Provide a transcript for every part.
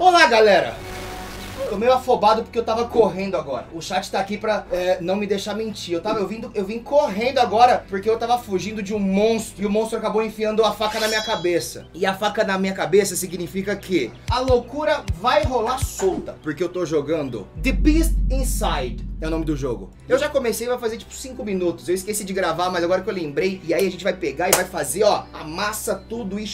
Olá, galera! Tô meio afobado porque eu tava correndo agora. O chat tá aqui pra é, não me deixar mentir. Eu, tava, vim, eu vim correndo agora porque eu tava fugindo de um monstro e o monstro acabou enfiando a faca na minha cabeça. E a faca na minha cabeça significa que a loucura vai rolar solta. Porque eu tô jogando The Beast Inside. É o nome do jogo. Eu já comecei, vai fazer tipo 5 minutos. Eu esqueci de gravar, mas agora que eu lembrei. E aí a gente vai pegar e vai fazer, ó, amassa tudo e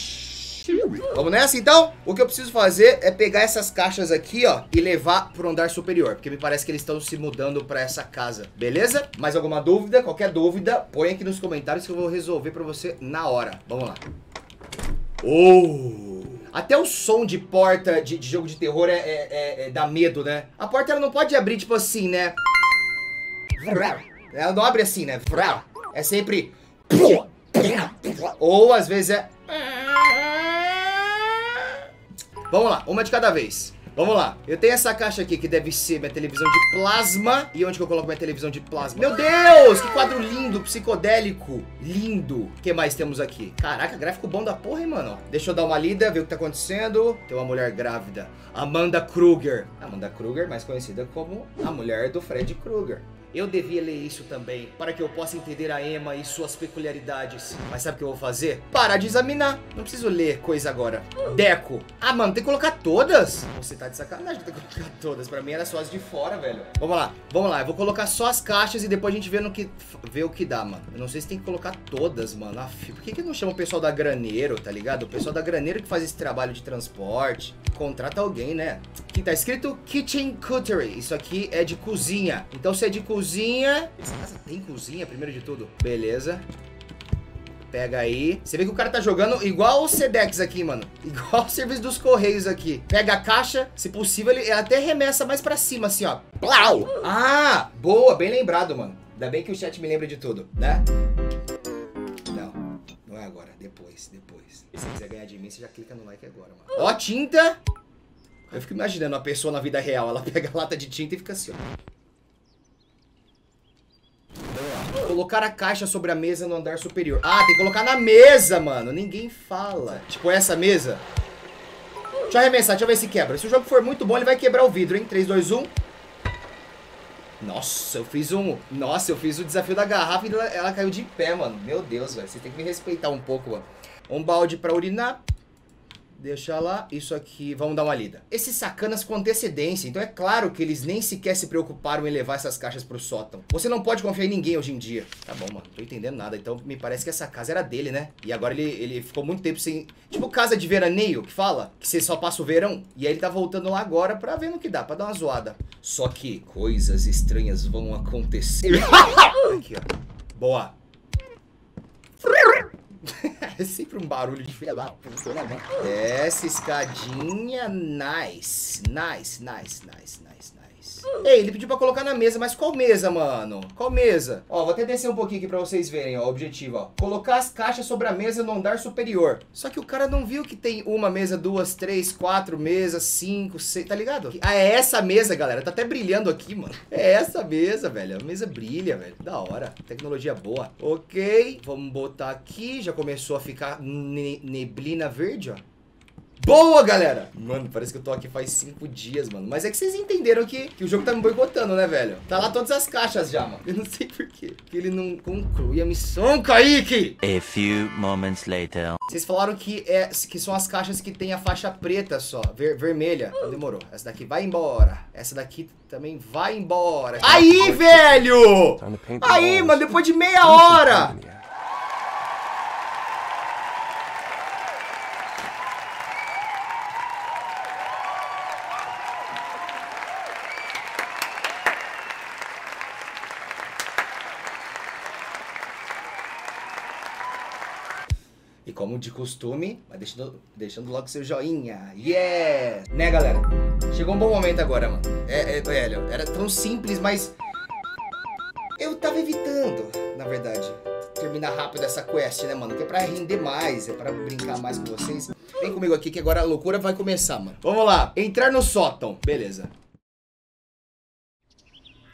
Vamos nessa então? O que eu preciso fazer é pegar essas caixas aqui, ó, e levar pro andar superior, porque me parece que eles estão se mudando pra essa casa, beleza? Mais alguma dúvida? Qualquer dúvida, põe aqui nos comentários que eu vou resolver pra você na hora. Vamos lá. Oh! Até o som de porta de, de jogo de terror é, é, é, é, dá medo, né? A porta ela não pode abrir tipo assim, né? Ela não abre assim, né? É sempre... Ou às vezes é... Vamos lá, uma de cada vez. Vamos lá. Eu tenho essa caixa aqui que deve ser minha televisão de plasma. E onde que eu coloco minha televisão de plasma? Meu Deus, que quadro lindo, psicodélico. Lindo. O que mais temos aqui? Caraca, gráfico bom da porra, hein, mano? Deixa eu dar uma lida, ver o que tá acontecendo. Tem uma mulher grávida. Amanda Kruger. Amanda Kruger, mais conhecida como a mulher do Fred Krueger. Eu devia ler isso também, para que eu possa entender a Emma e suas peculiaridades. Mas sabe o que eu vou fazer? Parar de examinar. Não preciso ler coisa agora. Deco. Ah, mano, tem que colocar todas? Você tá de sacanagem tem que colocar todas. Pra mim era só as de fora, velho. Vamos lá, vamos lá. Eu vou colocar só as caixas e depois a gente vê, no que, vê o que dá, mano. Eu não sei se tem que colocar todas, mano. Aff, por que, que não chama o pessoal da Graneiro, tá ligado? O pessoal da Graneiro que faz esse trabalho de transporte. Contrata alguém, né? Aqui tá escrito Kitchen Cutlery. Isso aqui é de cozinha. Então se é de cozinha cozinha. Essa casa tem cozinha, primeiro de tudo. Beleza. Pega aí. Você vê que o cara tá jogando igual o Sedex aqui, mano. Igual o serviço dos Correios aqui. Pega a caixa, se possível, ele até remessa mais pra cima, assim, ó. Plau! Ah, boa, bem lembrado, mano. Ainda bem que o chat me lembra de tudo, né? Não, não é agora. Depois, depois. Se você quiser ganhar de mim, você já clica no like agora, mano. Ó, tinta! Eu fico imaginando uma pessoa na vida real. Ela pega a lata de tinta e fica assim, ó. Colocar a caixa sobre a mesa no andar superior. Ah, tem que colocar na mesa, mano. Ninguém fala. Tipo, essa mesa. Deixa eu arremessar, deixa eu ver se quebra. Se o jogo for muito bom, ele vai quebrar o vidro, hein? 3, 2, 1. Nossa, eu fiz um... Nossa, eu fiz o desafio da garrafa e ela, ela caiu de pé, mano. Meu Deus, velho. Você tem que me respeitar um pouco, mano. Um balde pra urinar. Deixa lá, isso aqui, vamos dar uma lida. Esses sacanas com antecedência, então é claro que eles nem sequer se preocuparam em levar essas caixas pro sótão. Você não pode confiar em ninguém hoje em dia. Tá bom, mano, não tô entendendo nada, então me parece que essa casa era dele, né? E agora ele, ele ficou muito tempo sem... Tipo casa de veraneio, que fala, que você só passa o verão. E aí ele tá voltando lá agora pra ver no que dá, pra dar uma zoada. Só que coisas estranhas vão acontecer. aqui, ó. Boa. é sempre um barulho de filha da Essa escadinha, nice, nice, nice, nice, nice. Ei, ele pediu pra colocar na mesa, mas qual mesa, mano? Qual mesa? Ó, vou até descer um pouquinho aqui pra vocês verem, ó, o objetivo, ó. Colocar as caixas sobre a mesa no andar superior. Só que o cara não viu que tem uma mesa, duas, três, quatro mesas, cinco, seis, tá ligado? Ah, é essa mesa, galera. Tá até brilhando aqui, mano. É essa mesa, velho. A mesa brilha, velho. Da hora. Tecnologia boa. Ok, vamos botar aqui. Já começou a ficar ne neblina verde, ó. Boa, galera! Mano, parece que eu tô aqui faz cinco dias, mano. Mas é que vocês entenderam que, que o jogo tá me boicotando, né, velho? Tá lá todas as caixas já, mano. Eu não sei por quê. Que ele não conclui a missão, Kaique! A few moments later. Vocês falaram que, é, que são as caixas que tem a faixa preta só, ver, vermelha. Então demorou. Essa daqui vai embora. Essa daqui também vai embora. Aí, velho! Aí, mano, depois de meia hora! E como de costume, vai deixando, deixando logo seu joinha. Yeah! Né, galera? Chegou um bom momento agora, mano. É, é, velho, era tão simples, mas... Eu tava evitando, na verdade, terminar rápido essa quest, né, mano? Que é pra render mais, é pra brincar mais com vocês. Vem comigo aqui que agora a loucura vai começar, mano. Vamos lá. Entrar no sótão. Beleza.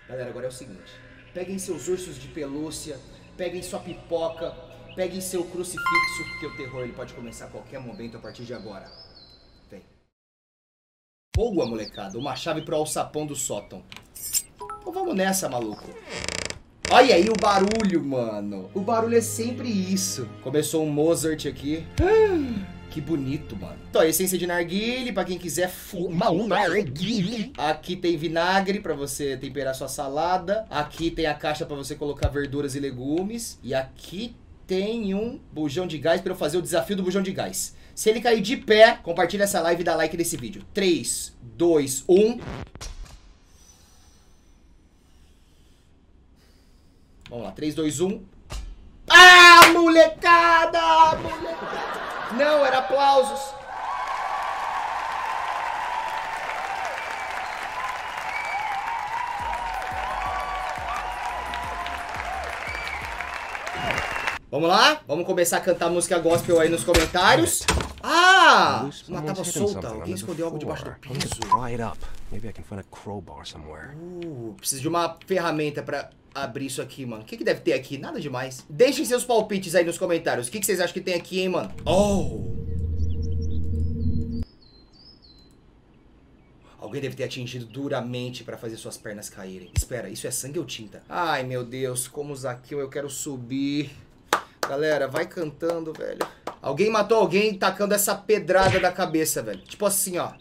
Galera, agora é o seguinte. Peguem seus ursos de pelúcia, peguem sua pipoca, Pegue seu crucifixo, porque o terror ele pode começar a qualquer momento a partir de agora. Boa, molecada. Uma chave pro alçapão do sótão. Então vamos nessa, maluco. Olha aí o barulho, mano. O barulho é sempre isso. Começou um Mozart aqui. Que bonito, mano. Então, essência de narguile, pra quem quiser fumar um narguile. Aqui tem vinagre pra você temperar sua salada. Aqui tem a caixa pra você colocar verduras e legumes. E aqui tem um bujão de gás pra eu fazer o desafio do bujão de gás. Se ele cair de pé, compartilha essa live e dá like nesse vídeo. 3, 2, 1... Vamos lá, 3, 2, 1. Ah, molecada! molecada! Não, era aplausos. Vamos lá? Vamos começar a cantar música gospel aí nos comentários. Ah! Uma tábua solta. Alguém escondeu algo debaixo do piso. Uh, preciso de uma ferramenta pra abrir isso aqui, mano. O que, que deve ter aqui? Nada demais. Deixem seus palpites aí nos comentários. O que, que vocês acham que tem aqui, hein, mano? Oh! Alguém deve ter atingido duramente pra fazer suas pernas caírem. Espera, isso é sangue ou tinta? Ai, meu Deus, como Zaqueu eu quero subir. Galera, vai cantando, velho. Alguém matou alguém tacando essa pedrada da cabeça, velho. Tipo assim, ó.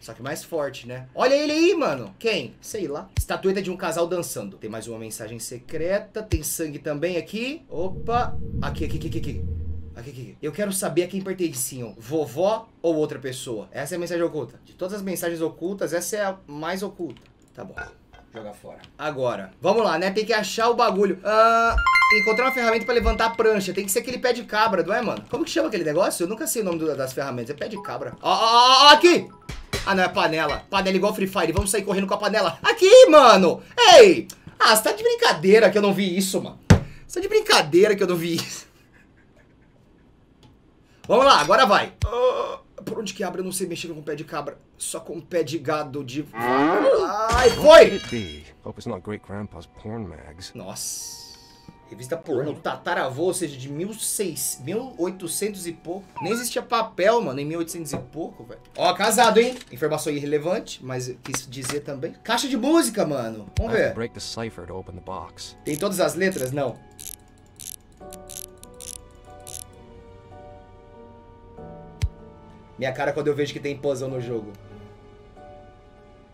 Só que mais forte, né? Olha ele aí, mano. Quem? Sei lá. Estatueta de um casal dançando. Tem mais uma mensagem secreta. Tem sangue também aqui. Opa. Aqui, aqui, aqui, aqui. Aqui, aqui. aqui. Eu quero saber a quem pertenciam. Vovó ou outra pessoa? Essa é a mensagem oculta. De todas as mensagens ocultas, essa é a mais oculta. Tá bom. Joga fora. Agora, vamos lá, né? Tem que achar o bagulho. Ah, encontrar uma ferramenta pra levantar a prancha. Tem que ser aquele pé de cabra, não é, mano? Como que chama aquele negócio? Eu nunca sei o nome do- das ferramentas. É pé de cabra. Ó, ó, ó, aqui! Ah, não, é panela. Panela igual Free Fire. Vamos sair correndo com a panela. Aqui, mano! Ei! Ah, você tá de brincadeira que eu não vi isso, mano. Você tá de brincadeira que eu não vi isso. Vamos lá, agora vai. Ah, por onde que abre? Eu não sei mexer com pé de cabra. Só com pé de gado de... Ai, foi! Nossa. Revista pornô do tataravô, ou seja, de 1600, 1800 e pouco. Nem existia papel, mano, em 1800 e pouco, velho. Ó, casado, hein? Informação irrelevante, mas quis dizer também. Caixa de música, mano. Vamos ver. Tem todas as letras? Não. Minha cara quando eu vejo que tem puzzle no jogo.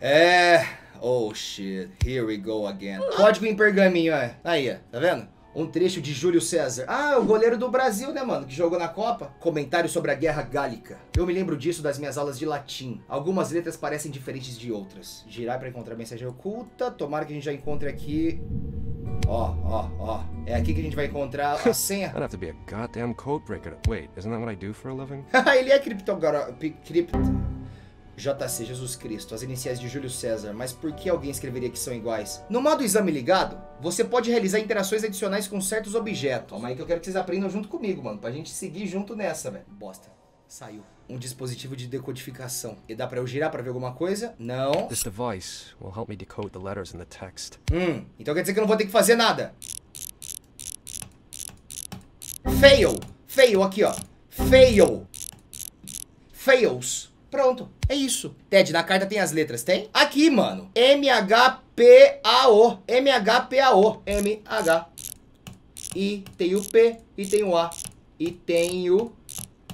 É. Oh shit, here we go again. Código em pergaminho, é. Aí, tá vendo? Um trecho de Júlio César. Ah, o goleiro do Brasil, né, mano? Que jogou na Copa. Comentário sobre a Guerra Gálica. Eu me lembro disso das minhas aulas de latim. Algumas letras parecem diferentes de outras. Girar pra encontrar mensagem oculta. Tomara que a gente já encontre aqui. Ó, ó, ó. É aqui que a gente vai encontrar a senha. I'd have to be a goddamn code breaker. Wait, isn't that what I do for a living? Ele é criptogara... pi- Cript... JC, Jesus Cristo, as iniciais de Júlio César, mas por que alguém escreveria que são iguais? No modo exame ligado, você pode realizar interações adicionais com certos objetos. Calma aí que eu quero que vocês aprendam junto comigo, mano, pra gente seguir junto nessa, velho. Bosta. Saiu. Um dispositivo de decodificação. E dá pra eu girar pra ver alguma coisa? Não. This device will help me decode the letters in the text. Hum, então quer dizer que eu não vou ter que fazer nada. Fail. Fail aqui, ó. Fail. Fails. Pronto. É isso. Ted, na carta tem as letras, tem? Aqui, mano. M-H-P-A-O. M-H-P-A-O. M-H. E tem o P e tem o A. E tem o...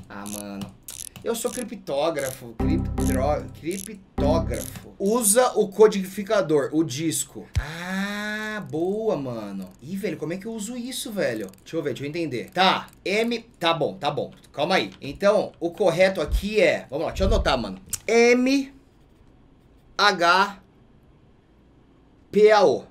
Ah, mano. Eu sou criptógrafo. Criptro... Criptógrafo. Usa o codificador, o disco. Ah, boa, mano. Ih, velho, como é que eu uso isso, velho? Deixa eu ver, deixa eu entender. Tá, M... Tá bom, tá bom. Calma aí. Então, o correto aqui é... Vamos lá, deixa eu anotar, mano. M... H... P-A-O.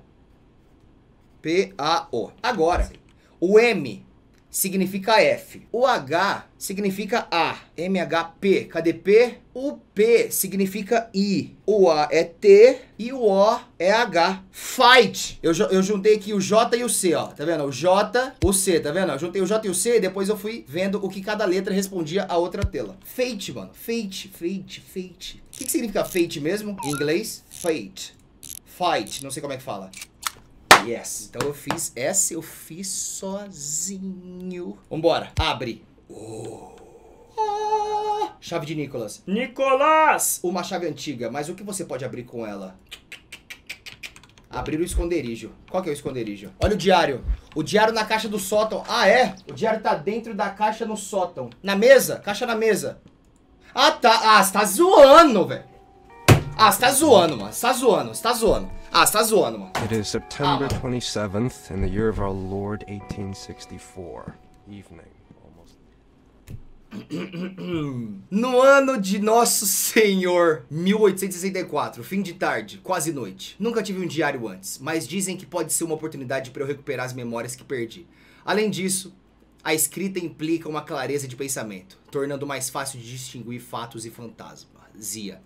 P-A-O. Agora, o M significa F. O H significa A. M-H-P. Cadê P? O P significa I. O A é T e o O é H. Fight. Eu, eu juntei aqui o J e o C, ó. Tá vendo? O J, o C, tá vendo? Eu juntei o J e o C e depois eu fui vendo o que cada letra respondia a outra tela. Fate, mano. Fate, fate, fate. O que, que significa fate mesmo? Em inglês? Fate. Fight. Não sei como é que fala. Yes. Então eu fiz essa, eu fiz sozinho. Vambora. Abre. Oh. Ah, Chave de Nicolas. Nicolás! Uma chave antiga, mas o que você pode abrir com ela? Abrir o esconderijo. Qual que é o esconderijo? Olha o diário. O diário na caixa do sótão. Ah, é? O diário tá dentro da caixa no sótão. Na mesa? Caixa na mesa. Ah, tá. Ah, você tá zoando, velho. Ah, você tá zoando, mano. Você tá zoando, você tá zoando. Ah, você tá zoando, mano. It is September Ah. 27th in the year of our Lord 1864. Evening. No ano de Nosso Senhor 1864, fim de tarde, quase noite. Nunca tive um diário antes, mas dizem que pode ser uma oportunidade para eu recuperar as memórias que perdi. Além disso, a escrita implica uma clareza de pensamento, tornando mais fácil de distinguir fatos e fantasia.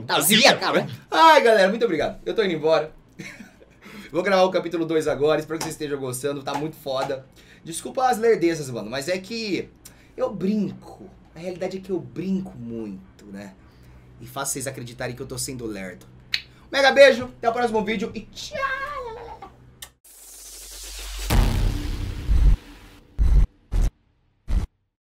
Fantasia, cara! Ai, galera, muito obrigado. Eu tô indo embora. Vou gravar o capítulo 2 agora, espero que vocês estejam gostando, tá muito foda. Desculpa as lerdezas, mano, mas é que eu brinco. A realidade é que eu brinco muito, né? E faço vocês acreditarem que eu tô sendo lerdo. Mega beijo, até o próximo vídeo e tchau!